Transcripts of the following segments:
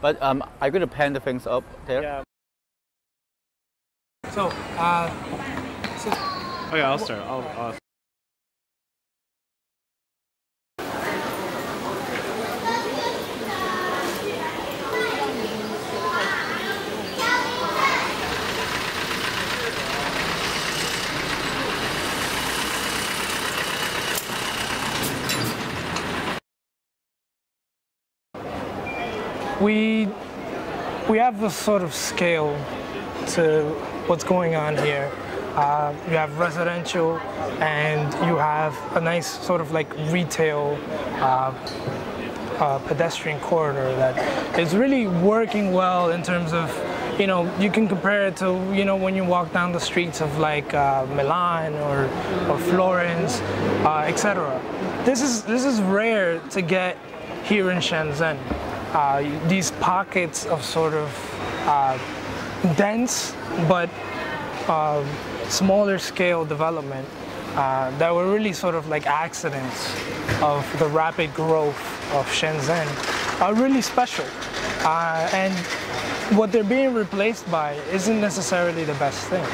But um, I'm going to pan the things up there. Yeah. So, uh, so Okay, I'll start. I'll, I'll we we have a sort of scale to what's going on here. Uh, you have residential, and you have a nice sort of like retail uh, uh, pedestrian corridor that is really working well in terms of, you know, you can compare it to, you know, when you walk down the streets of like uh, Milan or, or Florence, uh, etc. This is this is rare to get here in Shenzhen. Uh, these pockets of sort of uh, dense but uh, smaller scale development uh, that were really sort of like accidents of the rapid growth of Shenzhen are really special. Uh, and what they're being replaced by isn't necessarily the best thing.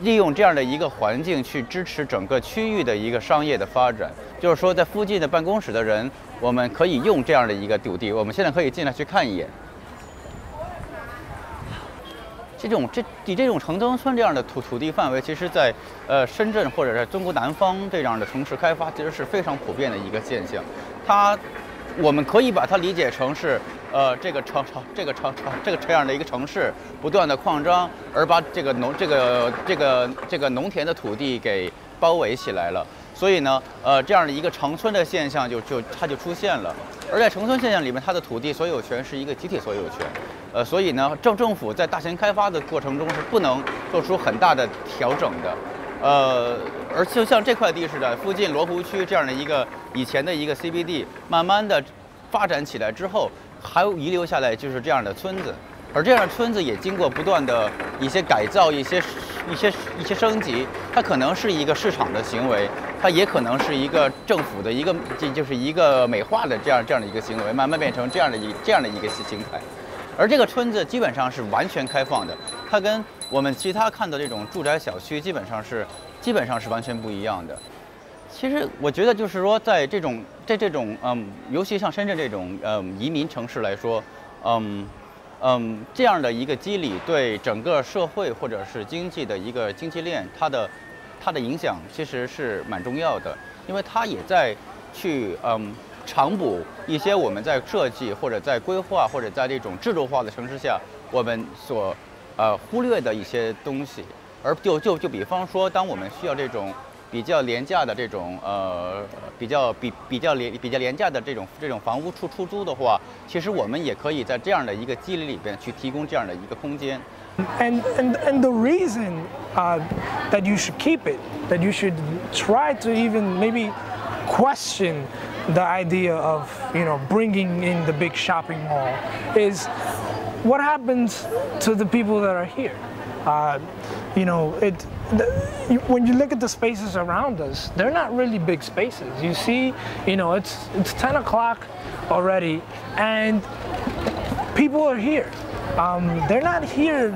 利用这样的一个环境去支持整个区域的一个商业的发展，就是说，在附近的办公室的人， 我们可以用这样的一个土地，我们现在可以进来去看一眼。这种这以这种城中村这样的土土地范围，其实在呃深圳或者是中国南方这样的城市开发，其实是非常普遍的一个现象。它，我们可以把它理解成是呃这个城城这个城城这个这样的一个城市不断的扩张，而把这个农这个这个这个农田的土地给包围起来了。所以呢，呃，这样的一个城村的现象就就它就出现了。而在城村现象里面，它的土地所有权是一个集体所有权，呃，所以呢，政政府在大型开发的过程中是不能做出很大的调整的，呃，而就像这块地似的，附近罗湖区这样的一个以前的一个 CBD，慢慢的发展起来之后，还遗留下来就是这样的村子，而这样的村子也经过不断的一些改造、一些一些一些升级，它可能是一个市场的行为。它也可能是一个政府的一个，这就是一个美化的这样这样的一个行为，慢慢变成这样的一这样的一个形态。而这个村子基本上是完全开放的，它跟我们其他看到这种住宅小区基本上是基本上是完全不一样的。其实我觉得就是说，在这种在这种嗯，尤其像深圳这种嗯移民城市来说，嗯嗯这样的一个机理对整个社会或者是经济的一个经济链，它的。它的影响其实是蛮重要的，因为它也在去嗯长补一些我们在设计或者在规划或者在这种制度化的城市下我们所呃忽略的一些东西。而就就就比方说，当我们需要这种比较廉价的这种呃比较比比较廉比较廉价的这种这种房屋出出租的话，其实我们也可以在这样的一个机理里边去提供这样的一个空间。And, and, and the reason uh, that you should keep it, that you should try to even maybe question the idea of you know bringing in the big shopping mall is what happens to the people that are here. Uh, you know, it the, when you look at the spaces around us, they're not really big spaces. You see, you know, it's it's 10 o'clock already, and people are here. Um, they're not here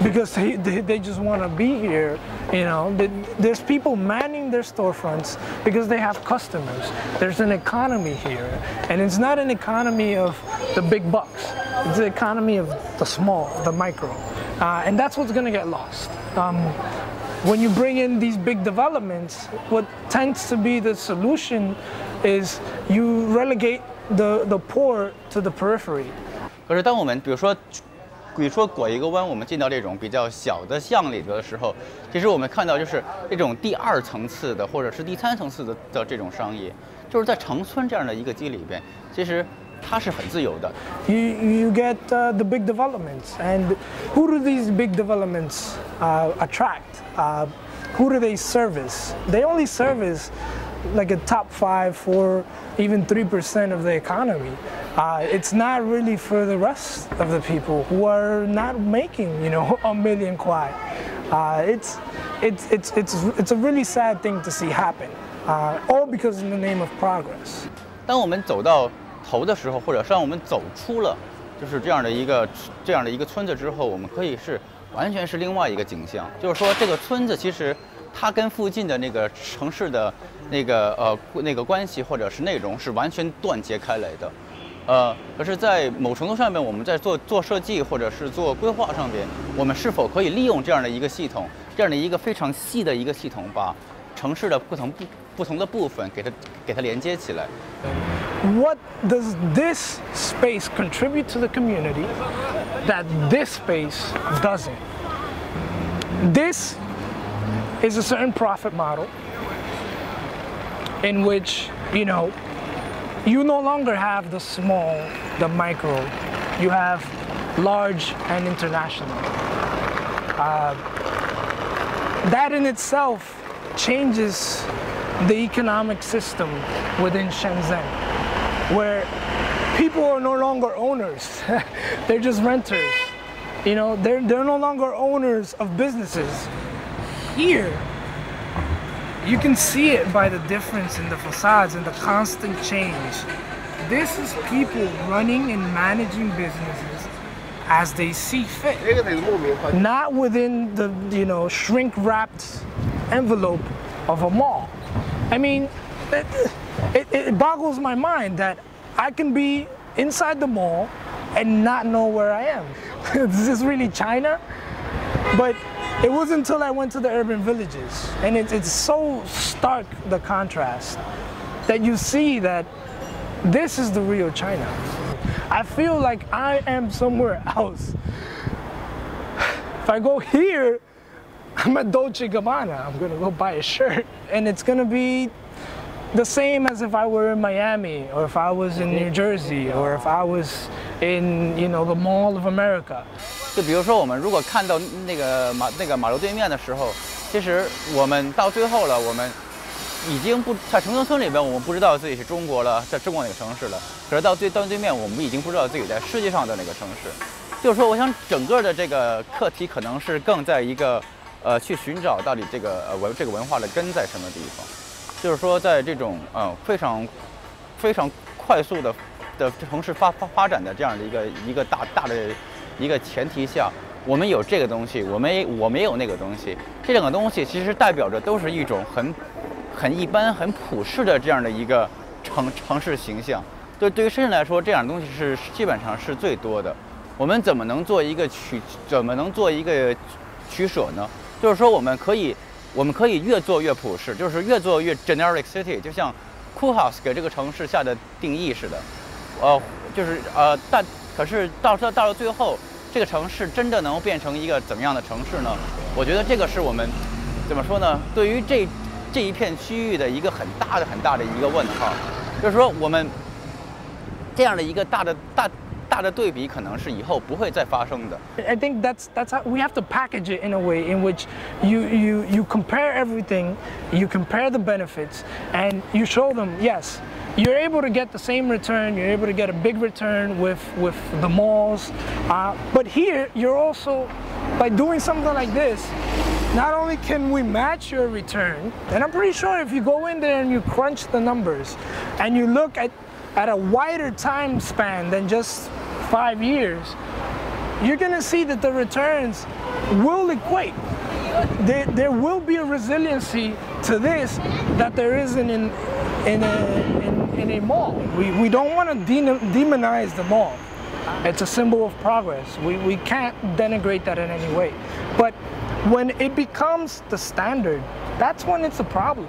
because they, they, just want to be here. You know, there's people manning their storefronts because they have customers. There's an economy here, and it's not an economy of the big bucks. It's the economy of the small, the micro, uh, and that's what's going to get lost. Um, when you bring in these big developments, what tends to be the solution is you relegate the, the poor to the periphery. 可是当我们比如说，比如说拐一个弯，我们进到这种比较小的巷里头的时候，其实我们看到就是这种第二层次的或者是第三层次的的这种商业，就是在城村这样的一个基里边，其实它是很自由的。You you get uh, the big developments, and who do these big developments uh, attract? Uh, who do they service? They only service like a top five, four, even three percent of the economy. Uh, it's not really for the rest of the people who are not making, you know, a million kwai. Uh, it's, it's, it's, it's, it's a really sad thing to see happen, uh, all because in the name of progress. 当我们走到 头的时候，或者当我们走出了就是这样的一个这样的一个村子之后，我们可以是完全是另外一个景象。就是说，这个村子其实它跟附近的那个城市的那个呃那个关系或者是内容是完全断绝开来的。 呃，可是，在某程度上面，我们在做做设计或者是做规划上边，我们是否可以利用这样的一个系统，这样的一个非常细的一个系统，把城市的不同不不同的部分给它给它连接起来？ What does this space contribute to the community that this space doesn't? This is a certain profit model in which, you know, you no longer have the small, the micro, you have large and international. Uh, that in itself changes the economic system within Shenzhen, where people are no longer owners, they're just renters. You know, they're, they're no longer owners of businesses. Here, you can see it by the difference in the facades and the constant change. This is people running and managing businesses as they see fit, not within the you know shrink wrapped envelope of a mall. I mean, it, it, it boggles my mind that I can be inside the mall and not know where I am. this is really China, but it wasn't until I went to the urban villages, and it, it's so stark the contrast that you see that this is the real China. I feel like I am somewhere else. If I go here, I'm at Dolce Gabbana. I'm gonna go buy a shirt, and it's gonna be the same as if I were in Miami, or if I was in New Jersey, or if I was in, you know, the Mall of America. 就比如说，我们如果看到那个马那个马路对面的时候，其实我们到最后了，我们已经不在城中村里边，我们不知道自己是中国了，在中国哪个城市了。可是到对到对面，我们已经不知道自己在世界上的哪个城市。就是说，我想整个的这个课题可能是更在一个呃去寻找到底这个呃文这个文化的根在什么地方。就是说，在这种呃非常非常快速的的城市发发发展的这样的一个一个大大的一个前提下，我们有这个东西，我们我们也有那个东西，这两个东西其实代表着都是一种很很一般、很普世的这样的一个城城市形象。对，对于深圳来说，这样的东西是基本上是最多的。我们怎么能做一个取，怎么能做一个取舍呢？就是说，我们可以，我们可以越做越普世，就是越做越 generic city，就像 Cool House 给这个城市下的定义似的。呃，就是呃，但可是到到到了最后，这个城市真的能变成一个怎么样的城市呢？我觉得这个是我们怎么说呢？对于这这一片区域的一个很大的很大的一个问号，就是说我们这样的一个大的大大的对比，可能是以后不会再发生的。I think that's that's how we have to package it in a way in which you you you compare everything, you compare the benefits, and you show them yes, you're able to get the same return, you're able to get a big return with with the malls, uh, but here you're also by doing something like this. Not only can we match your return, and I'm pretty sure if you go in there and you crunch the numbers, and you look at at a wider time span than just five years, you're to see that the returns will equate. There, there will be a resiliency to this that there isn't in, in, a, a mall. We, we don't want to de- demonize the mall. It's a symbol of progress. We, we can't denigrate that in any way. But when it becomes the standard, that's when it's a problem.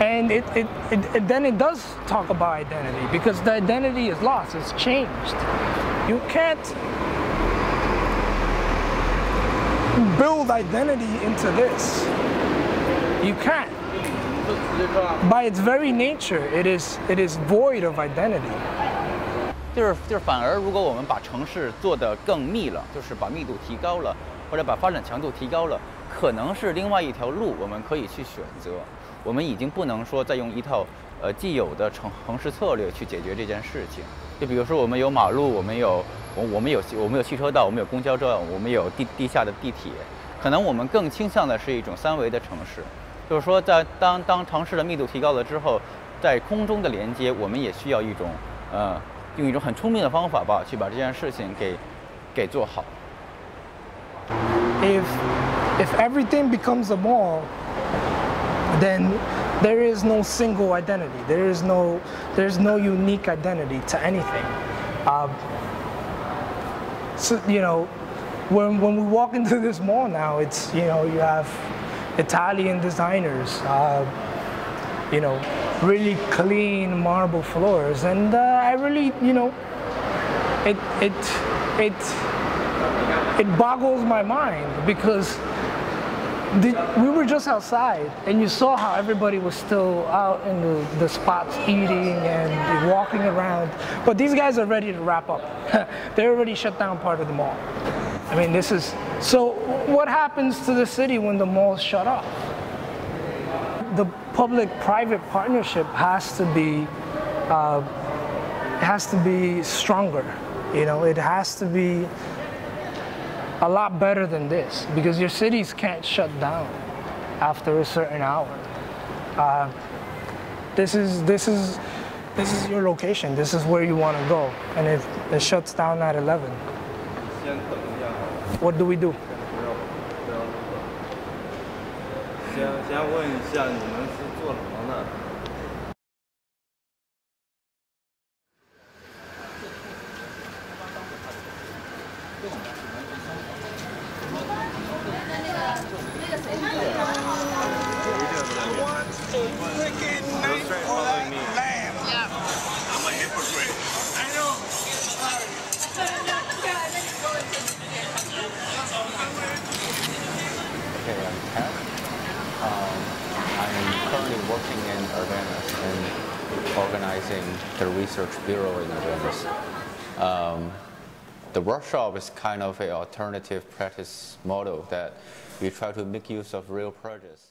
And it, it, it, it- then it does talk about identity because the identity is lost, it's changed. You can't build identity into this. You can't. By its very nature, it is, it is void of identity. 就是就是反而，如果我们把城市做得更密了，就是把密度提高了，或者把发展强度提高了，可能是另外一条路，我们可以去选择。我们已经不能说再用一套呃既有的城城市策略去解决这件事情。就比如说，我们有马路，我们有我我们有我们有汽车道，我们有公交站，我们有地地下的地铁，可能我们更倾向的是一种三维的城市。就是说，在当当城市的密度提高了之后，在空中的连接，我们也需要一种呃 用一种很聪明的方法吧，去把这件事情给给做好。 if if everything becomes a mall, then there is no single identity. There is no there's no unique identity to anything. Um, so you know, when when we walk into this mall now, it's you know you have Italian designers. Uh, you know, really clean marble floors, and uh, I really, you know, it it it it boggles my mind because the, we were just outside and you saw how everybody was still out in the, the spots eating and walking around. But these guys are ready to wrap up. they already shut down part of the mall. I mean, this is so. What happens to the city when the malls shut off? The public-private partnership has to be uh, has to be stronger. You know, it has to be a lot better than this because your cities can't shut down after a certain hour. Uh, this is this is this is your location. This is where you want to go, and if it shuts down at 11, what do we do? 先先问一下，你们是做什么的？ Okay, I'm Ted. Um, I'm currently working in Urbanus and organizing the research bureau in Urbanus. Um, the workshop is kind of an alternative practice model that we try to make use of real projects.